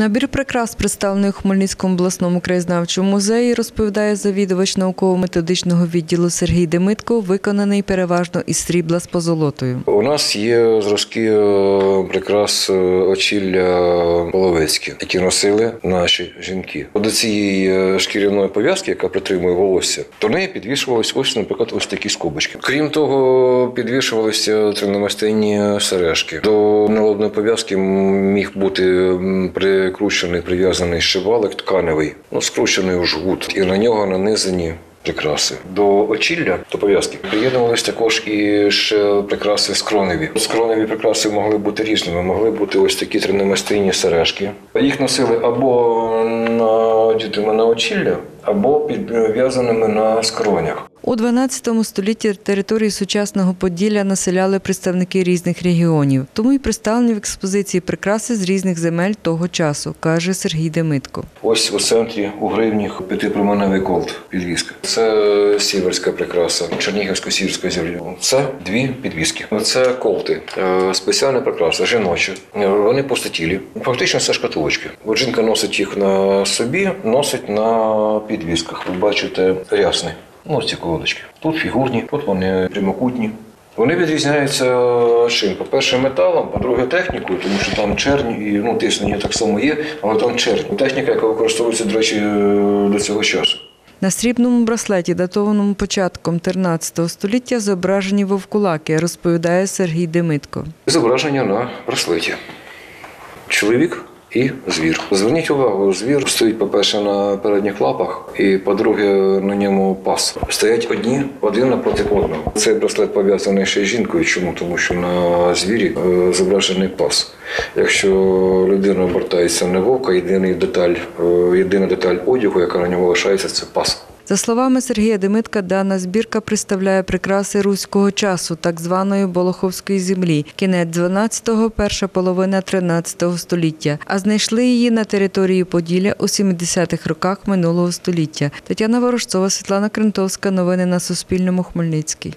Набір прикрас, представлений у Хмельницькому обласному краєзнавчому музеї, розповідає завідувач науково-методичного відділу Сергій Демитко, виконаний переважно із срібла з позолотою. У нас є зразки е, прикрас е, очілля половецькі, які носили наші жінки. До цієї е, шкіряної пов'язки, яка притримує волосся, до неї підвішувались ось, наприклад, ось такі скобочки. Крім того, підвішувалися тринамастинні сережки. До налобної пов'язки міг бути м, прикручений, прив'язаний шивалик тканевий, ну скручений у жгут, і на нього нанизані прикраси. До очілля, до пов'язки, приєднувалися також і ще прикраси скроневі. Скроневі прикраси могли бути різними. Могли бути ось такі тринамастинні сережки. Їх носили або надітими на очілля, або підв'язаними на скронях. У 12 столітті території сучасного Поділля населяли представники різних регіонів, тому й представлені в експозиції прикраси з різних земель того часу, каже Сергій Демитко. Ось у центрі у гривні п'ятипроменевий колд підвіска. Це сіверська прикраса, чернігівсько-сіверська землі. Це дві підвіски. Це колти, Е, спеціальна прикраса, жіноча. Е, Вони пустотілі. Фактично це шкатулочки. От жінка носить їх на собі, носить на підвісках. Ви бачите рясний. Ну, ці колодочки. Тут фігурні, тут вони прямокутні. Вони відрізняються чим? По-перше, металом, по-друге, технікою, тому що там чернь і ну, тиснення так само є, але там чернь. Техніка, яка використовується, до речі, до цього часу. На срібному браслеті, датованому початком 13 століття, зображені вовкулаки, розповідає Сергій Демитко. Зображення на браслеті. Чоловік і звір. Зверніть увагу, звір стоїть, по-перше, на передніх лапах, і по-друге, на ньому пас. Стоять одні один напроти одного. Цей браслет пов'язаний ще з жінкою. Чому? Тому що на звірі е, зображений пас. Якщо людина обертається не вовка, єдиний деталь, е, єдина деталь одягу, яка на ньому лишається, це пас. За словами Сергія Демитка, дана збірка представляє прикраси руського часу, так званої Болоховської землі, кінець 12-го, перша половина 13-го століття, а знайшли її на території Поділля у 70-х роках минулого століття. Тетяна Ворожцова, Світлана Крентовська. Новини на Суспільному. Хмельницький.